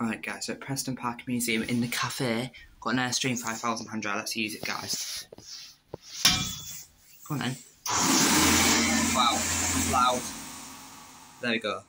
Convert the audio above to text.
Alright guys, so at Preston Park Museum in the cafe, got an Airstream 5000 let's use it guys. Come on then. Wow, loud. There we go.